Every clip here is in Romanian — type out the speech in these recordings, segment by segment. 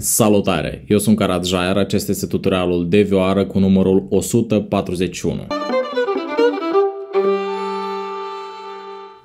Salutare! Eu sunt Carat Jair, acesta este tutorialul de vioară cu numărul 141.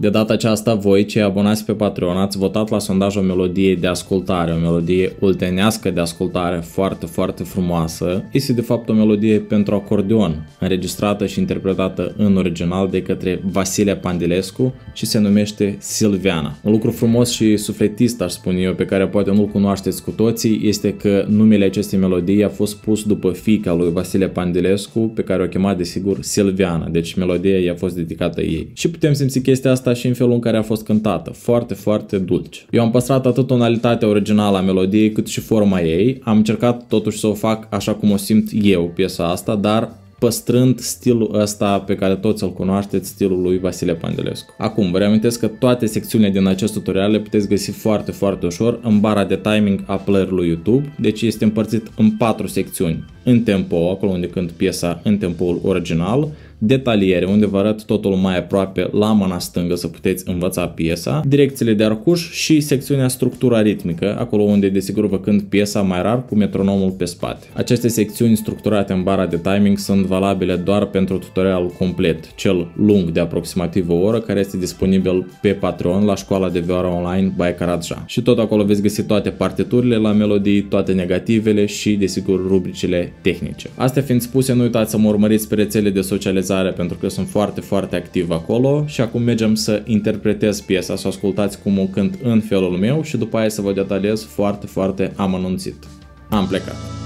De data aceasta, voi, cei abonați pe Patreon, ați votat la sondaj o melodie de ascultare, o melodie ultenească de ascultare foarte, foarte frumoasă. Este de fapt o melodie pentru acordeon, înregistrată și interpretată în original de către Vasile Pandilescu și se numește Silviana. Un lucru frumos și sufletist, aș spune eu, pe care poate nu-l cunoașteți cu toții, este că numele acestei melodii a fost pus după fica lui Vasile Pandilescu, pe care o chema desigur Silviana, deci melodia i-a fost dedicată ei. Și putem simți chestia asta și în felul în care a fost cântată. Foarte, foarte dulce. Eu am păstrat atât tonalitatea originală a melodiei cât și forma ei. Am încercat totuși să o fac așa cum o simt eu piesa asta, dar păstrând stilul ăsta pe care toți îl cunoașteți, stilul lui Vasile Pandelescu. Acum, vă reamintesc că toate secțiunile din acest tutorial le puteți găsi foarte, foarte ușor în bara de timing a player-ului YouTube, deci este împărțit în patru secțiuni. În tempo, acolo unde cânt piesa în tempoul original, detaliere, unde vă arăt totul mai aproape la mâna stângă să puteți învăța piesa, direcțiile de arcuș și secțiunea structura ritmică, acolo unde desigur vă cânt piesa mai rar cu metronomul pe spate. Aceste secțiuni structurate în bara de timing sunt valabile doar pentru tutorialul complet, cel lung de aproximativ o oră, care este disponibil pe Patreon la școala de vioară online by Karadja. Și tot acolo veți găsi toate partiturile la melodii, toate negativele și desigur rubricile tehnice. Astea fiind spuse, nu uitați să mă urmăriți pe rețele de socializare vânzare pentru că sunt foarte, foarte activ acolo și acum mergem să interpretez piesa, să ascultați cum o cânt în felul meu și după aia să vă detaliez foarte, foarte amănunțit. Am plecat.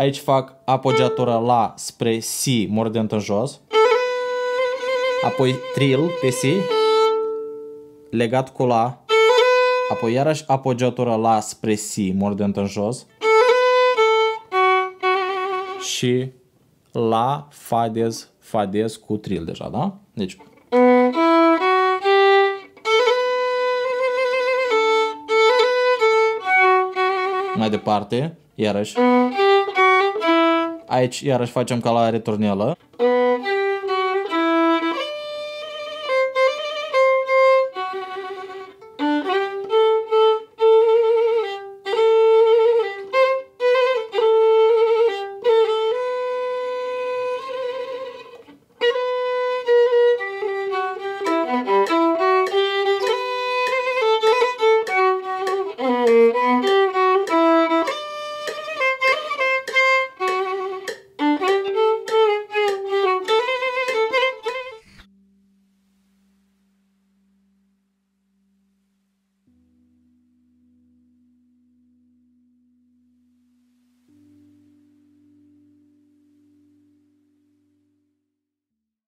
Aici fac apogiatura La spre Si mordent în jos. Apoi trill pe Si. Legat cu La. Apoi iarăși apogiatura La spre Si mordent în jos. Și La, Fa dez, Fa dez cu trill deja, da? Deci mai departe, iarăși Aici iarăși facem ca la returnelă.